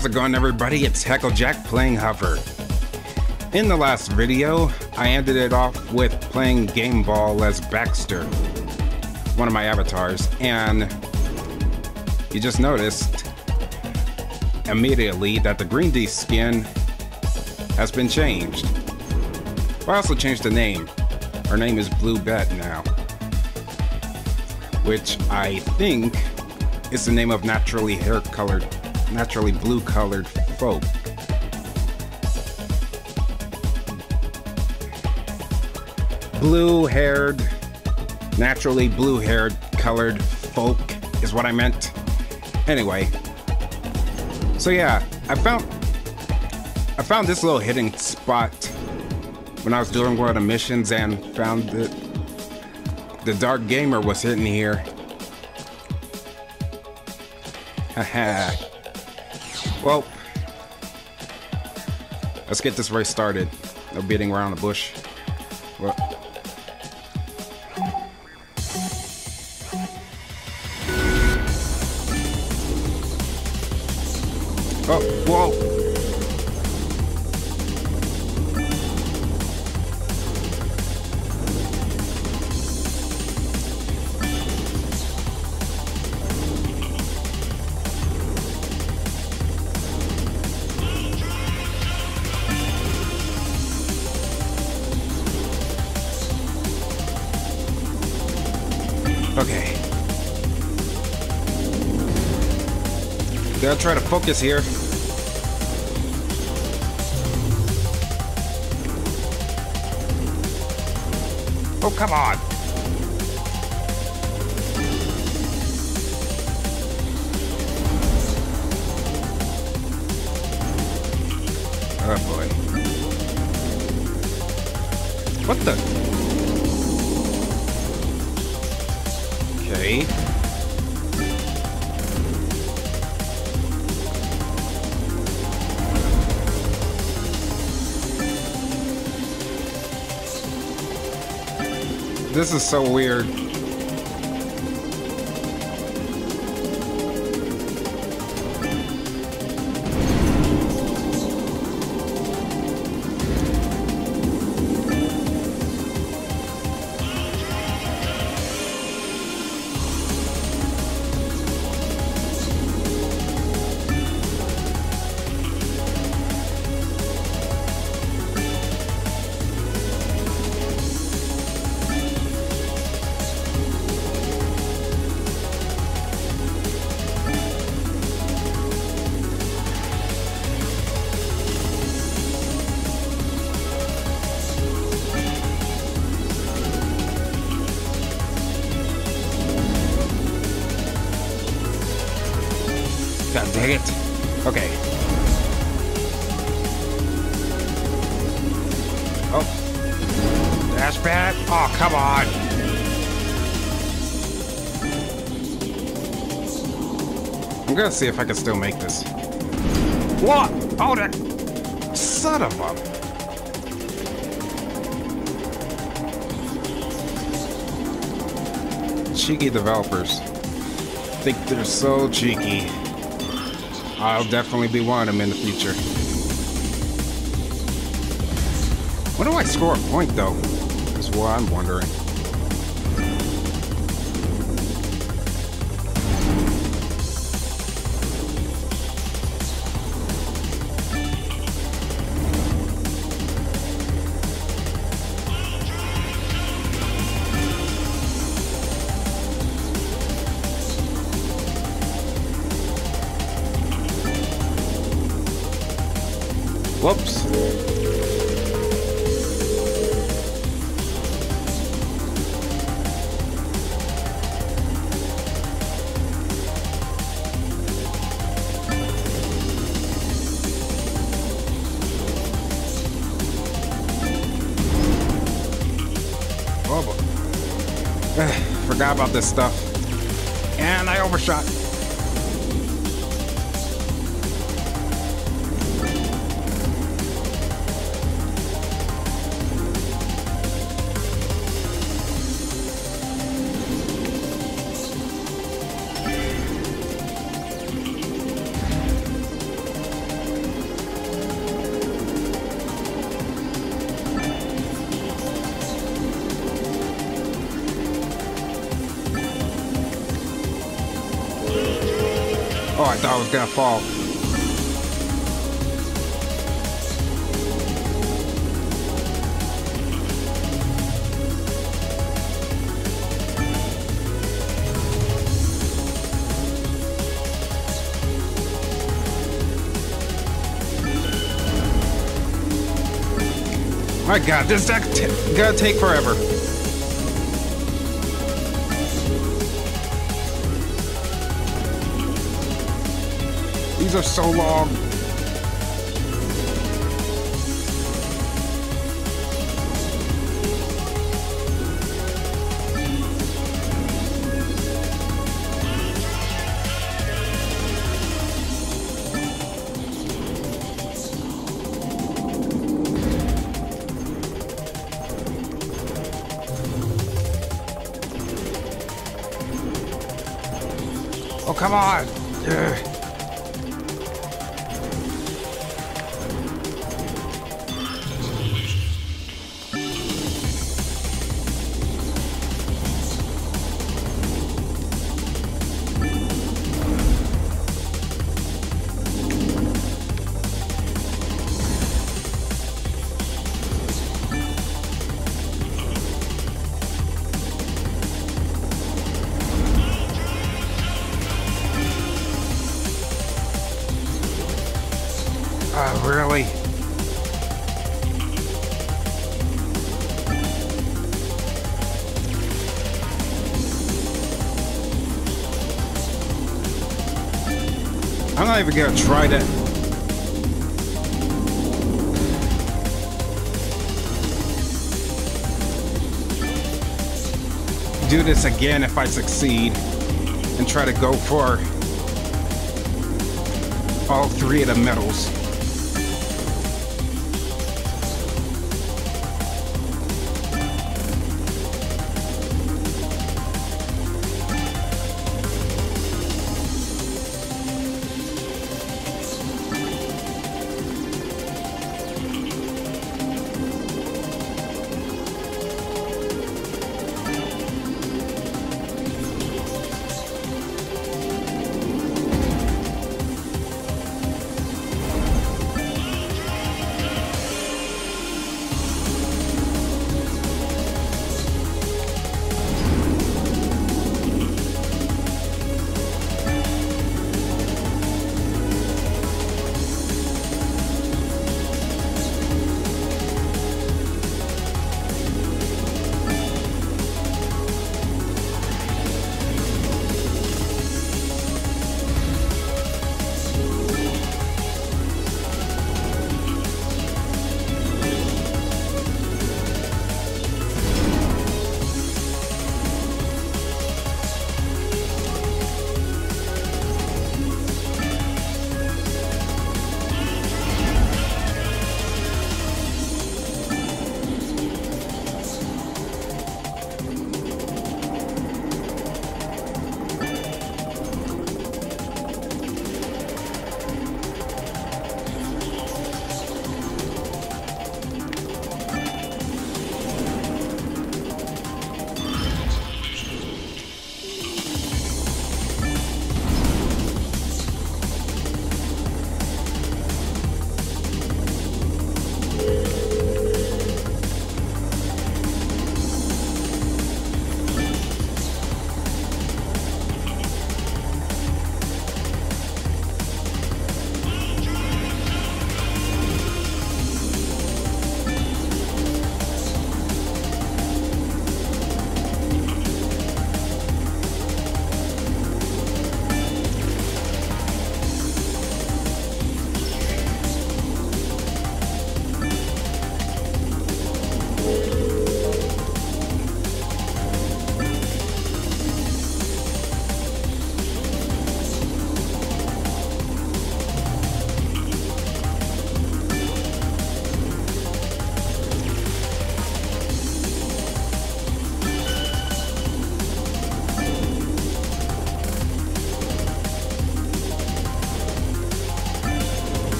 How's it going everybody? It's Hecklejack playing Hover. In the last video, I ended it off with playing Game Ball as Baxter, one of my avatars, and you just noticed immediately that the Green D skin has been changed. I also changed the name. Her name is Blue Bet now, which I think is the name of naturally hair colored naturally blue colored folk. Blue haired, naturally blue haired colored folk is what I meant. Anyway, so yeah, I found I found this little hidden spot when I was doing one of missions and found that the Dark Gamer was hidden here. Haha. Well, let's get this race started. No beating around the bush. Gotta try to focus here. Oh, come on. Oh boy. What the? Okay. This is so weird. Gonna see if I can still make this. What? Hold it. Son of a... Cheeky developers. Think they're so cheeky. I'll definitely be one of them in the future. When do I score a point, though? Is what I'm wondering. About this stuff. And I overshot. Oh, I thought I was gonna fall. My god, this is gonna take forever. These are so long. Oh, come on. Ugh. Even gonna try to. Do this again if I succeed and try to go for all three of the medals.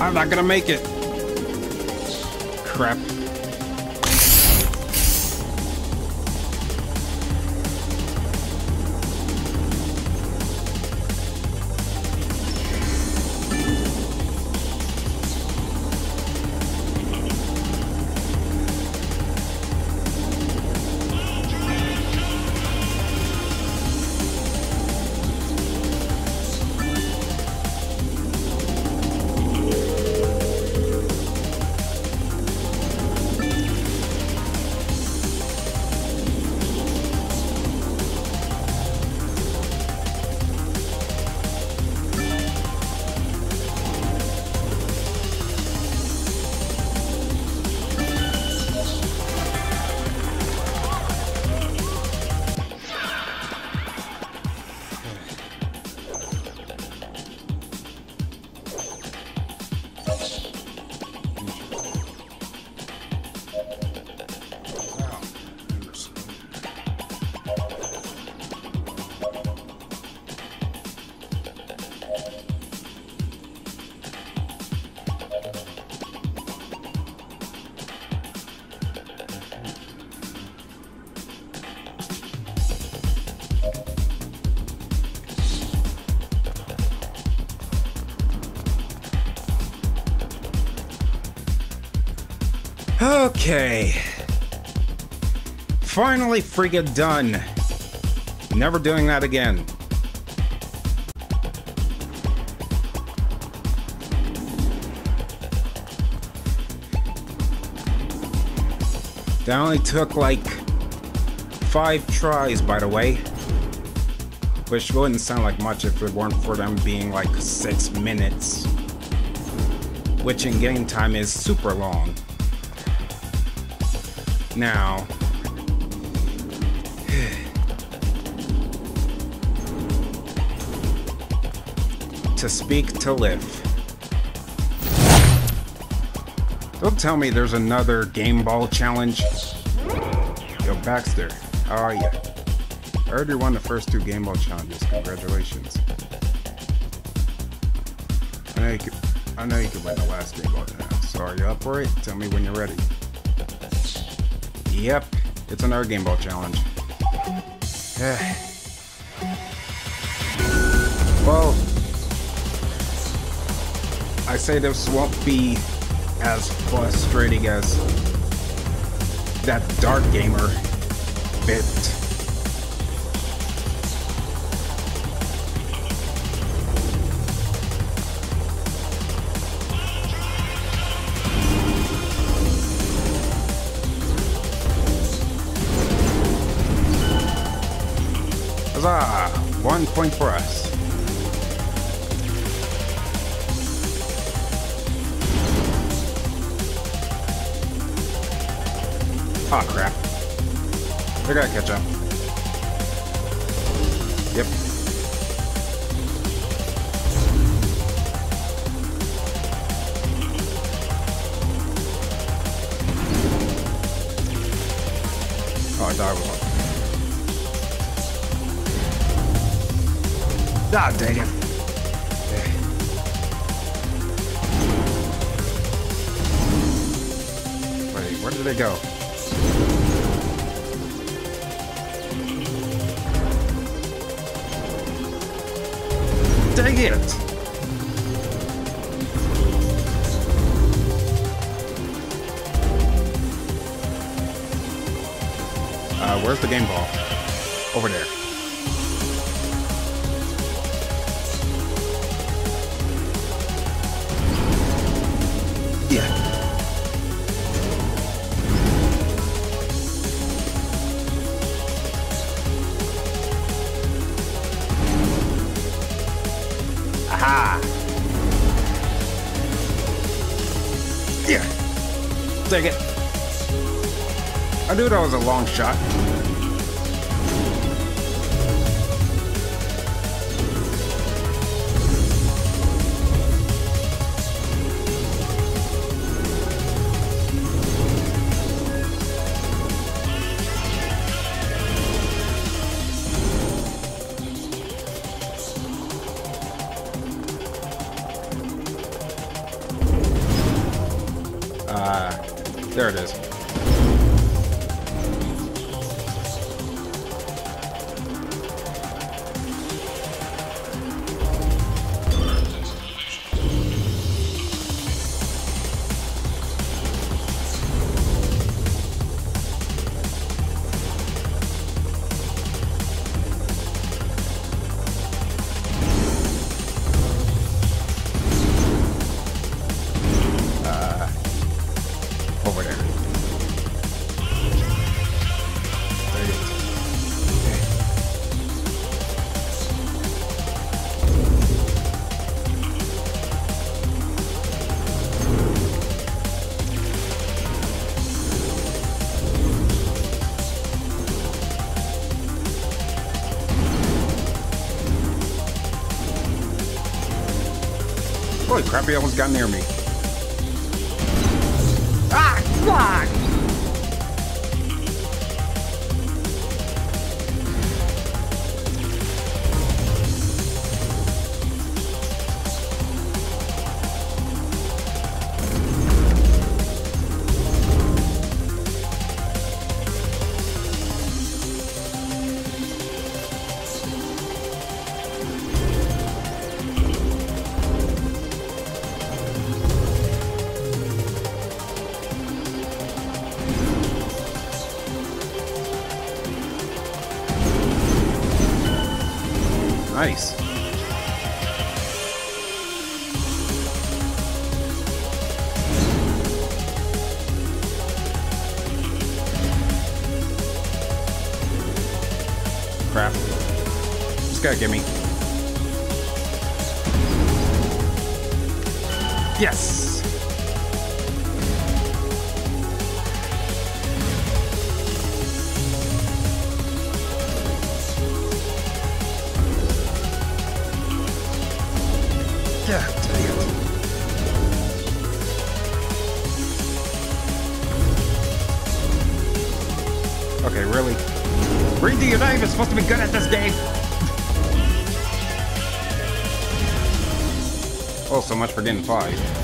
I'm not gonna make it. Crap. Okay. Finally freaking done. Never doing that again. That only took like five tries, by the way. Which wouldn't sound like much if it weren't for them being like six minutes. Which in game time is super long. Now, to speak to live. Don't tell me there's another game ball challenge. Yo, Baxter, how are you? I heard you won the first two game ball challenges. Congratulations. I know you could, I know you could win the last game ball now. So are you up for it? Tell me when you're ready. Yep, it's another game ball challenge. well, I say this won't be as frustrating as that Dark Gamer bit. Point for us. Oh crap. I gotta catch up. Ah, dang it. Wait, where did it go? Dang it! Uh, where's the game ball? Over there. Yeah. Take it. I knew that was a long shot. Crap, he almost got near me. Guy get me. Yes! For getting five.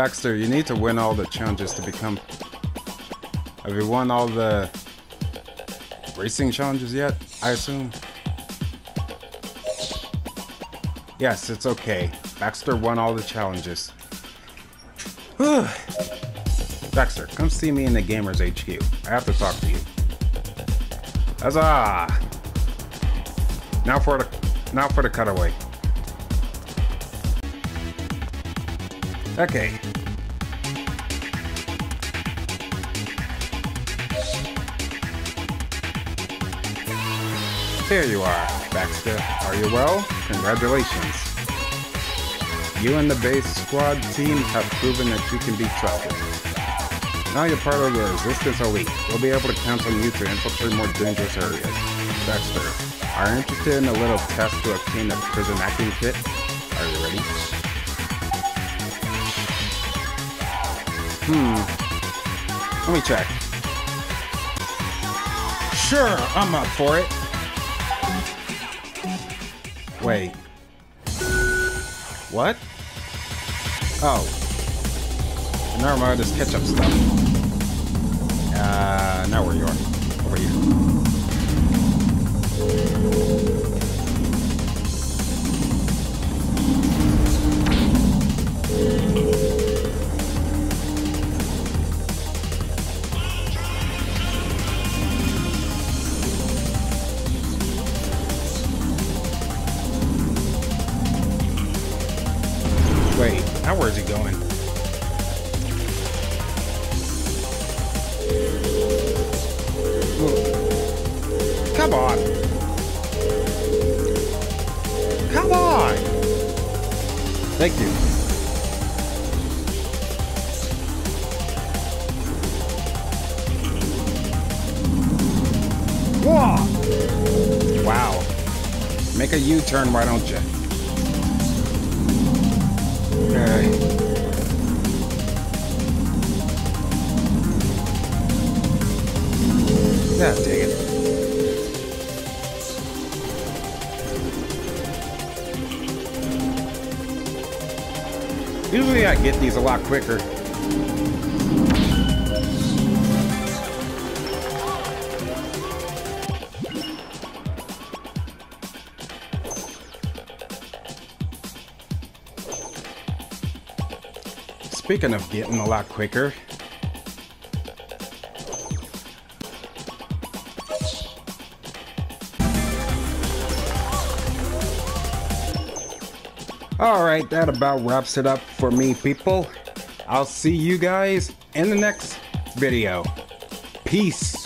Baxter, you need to win all the challenges to become. Have you won all the racing challenges yet? I assume. Yes, it's okay. Baxter won all the challenges. Whew. Baxter, come see me in the Gamers HQ. I have to talk to you. Huzzah! Now for the now for the cutaway. Okay. There you are, Baxter. Are you well? Congratulations. You and the base squad team have proven that you can be trusted. Now you're part of the Resistance Elite. We'll be able to count on you to infiltrate more dangerous areas. Baxter, are you interested in a little test to obtain a prison acting kit? Are you ready? Hmm. Let me check. Sure, I'm up for it. Wait. What? Oh. Never mind this ketchup stuff. Uh, now where you are. Over here. Come on. Come on. Thank you. Whoa. Wow. Make a U-turn, why don't you? A lot quicker. Speaking of getting a lot quicker, All right, that about wraps it up for me, people. I'll see you guys in the next video. Peace.